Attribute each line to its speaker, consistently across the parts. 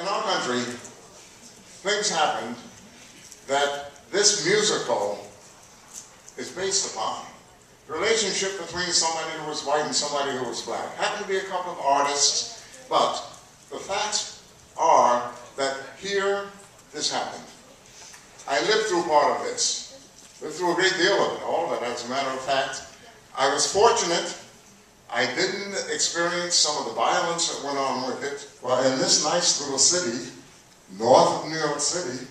Speaker 1: In our country, things happened that this musical is based upon. The relationship between somebody who was white and somebody who was black. Happened to be a couple of artists, but the facts are that here this happened. I lived through part of this. Lived through a great deal of it, all of it, as a matter of fact. I was fortunate I didn't experience some of the violence that went on with it. Well, in this nice little city, north of New York City,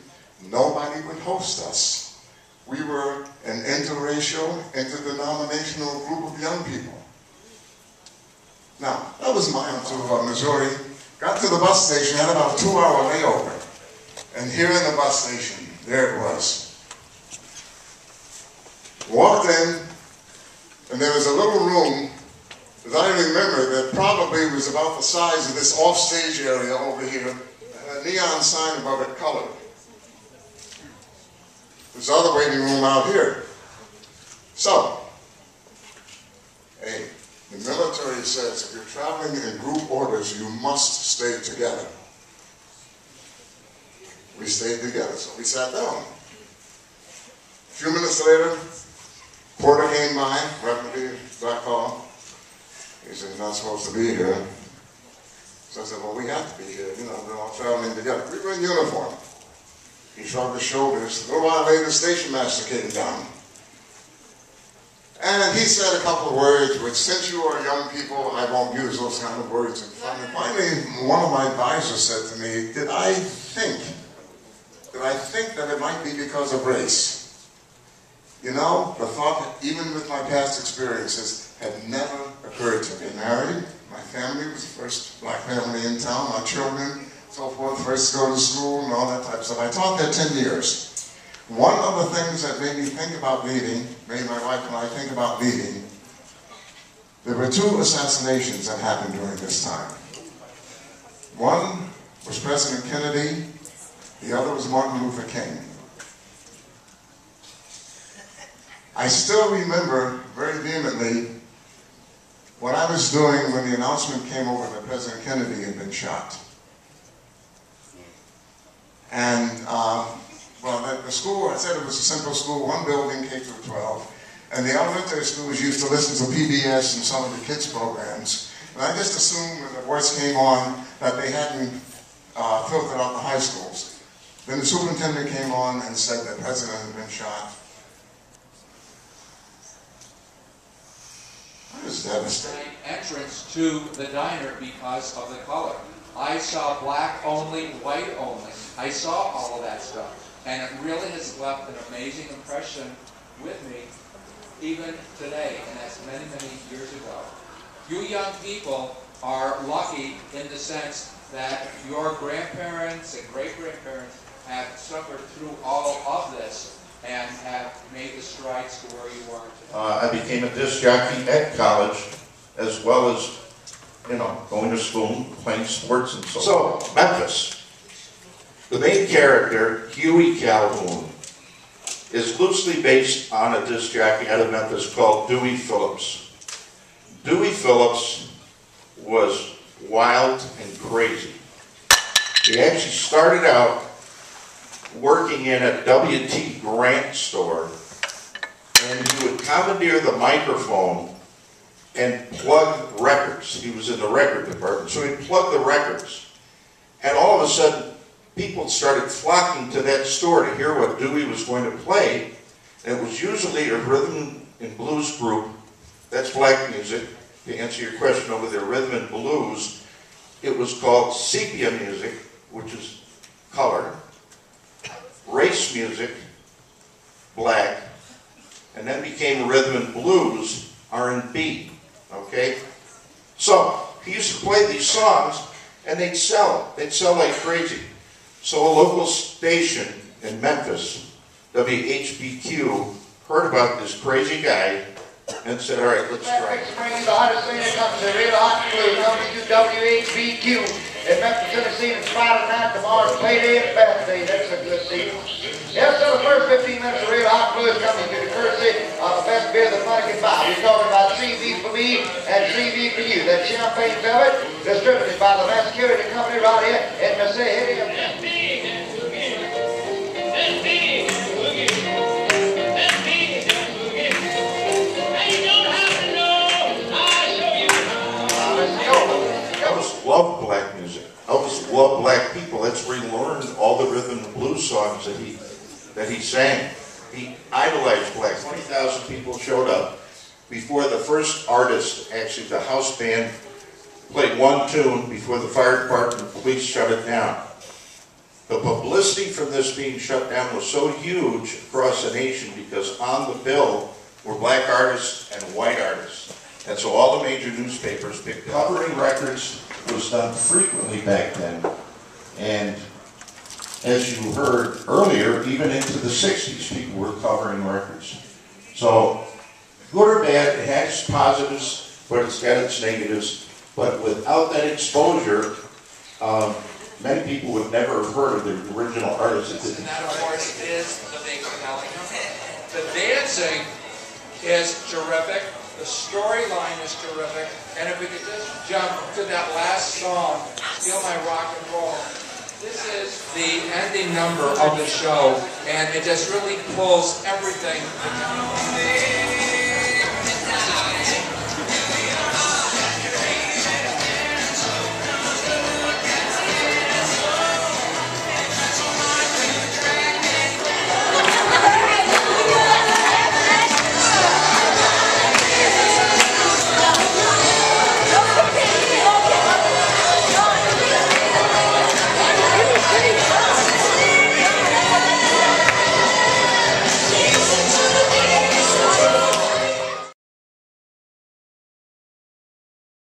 Speaker 1: nobody would host us. We were an interracial, interdenominational group of young people. Now, that was my to uh, Missouri. Got to the bus station, had about a two-hour layover. And here in the bus station, there it was. Walked in, and there was a little room as I remember, that probably was about the size of this offstage area over here, a neon sign above it colored. There's other waiting room out here. So, hey, the military says if you're traveling in group orders, you must stay together. We stayed together, so we sat down. A few minutes later, Porter came by, Reverend Black Hall, he said, you're not supposed to be here. So I said, well, we have to be here. You know, we're all traveling together. We were in uniform. He shrugged his shoulders. A little while later, the station master came down. And he said a couple of words, which since you are young people, I won't use those kind of words in front of Finally, one of my advisors said to me, did I think, did I think that it might be because of race? You know, the thought even with my past experiences had never occurred to me. Married, my family was the first black family in town, my children, so forth, first to go to school and all that type of stuff. I taught there 10 years. One of the things that made me think about leaving, made my wife and I think about leaving, there were two assassinations that happened during this time. One was President Kennedy, the other was Martin Luther King. I still remember very vehemently what I was doing when the announcement came over that President Kennedy had been shot. And, uh, well, the, the, school, I said it was a simple school, one building, K through 12. And the elementary schools used to listen to PBS and some of the kids' programs. And I just assumed when the voice came on that they hadn't uh, filtered out the high schools. Then the superintendent came on and said that president had been shot. was devastating.
Speaker 2: Entrance to the diner because of the color. I saw black only, white only. I saw all of that stuff. And it really has left an amazing impression with me, even today, and that's many, many years ago. You young people are lucky in the sense that your grandparents and great-grandparents have suffered through all of this and have made the strides to where you are today? Uh,
Speaker 3: I became a disc jockey at college, as well as, you know, going to school, playing sports and so on. So, Memphis. The main character, Huey Calhoun, is loosely based on a disc jockey out of Memphis called Dewey Phillips. Dewey Phillips was wild and crazy. He actually started out working in a W.T. Grant store, and he would commandeer the microphone and plug records. He was in the record department, so he'd plug the records. And all of a sudden, people started flocking to that store to hear what Dewey was going to play. And it was usually a rhythm and blues group. That's black music. To answer your question over there, rhythm and blues, it was called sepia music, which is color race music, black, and then became rhythm and blues, R&B, okay? So, he used to play these songs, and they'd sell. They'd sell like crazy. So a local station in Memphis, WHBQ, heard about this crazy guy and said, all right, let's try it.
Speaker 4: the hottest thing that comes real hot WHBQ in Memphis, Tennessee, spite of night, tomorrow's payday and fast day. That's a good deal. Yes, so the first 15 minutes of Real Hot Blues coming to the courtesy of the best beer that money can buy. We're talking about CV for me and CV for you. That champagne velvet distributed by the Mass Security Company right
Speaker 3: loved black music. Elvis loved black people. That's where he learned all the rhythm and blues songs that he that he sang. He idolized black. Twenty thousand people showed up before the first artist, actually the house band, played one tune before the fire department police shut it down. The publicity from this being shut down was so huge across the nation because on the bill were black artists and white artists. And so all the major newspapers picked up.
Speaker 5: Covering records was done frequently back then. And as you heard earlier, even into the sixties, people were covering records. So, good or bad, it has positives, but it's got its negatives. But without that exposure, um, many people would never have heard of the original artists that
Speaker 2: And that, of course, is the big finale. The dancing is terrific. The storyline is terrific. And if we could just jump to that last song, Steal Your Rock and Roll. This is the ending number of the show, and it just really pulls everything.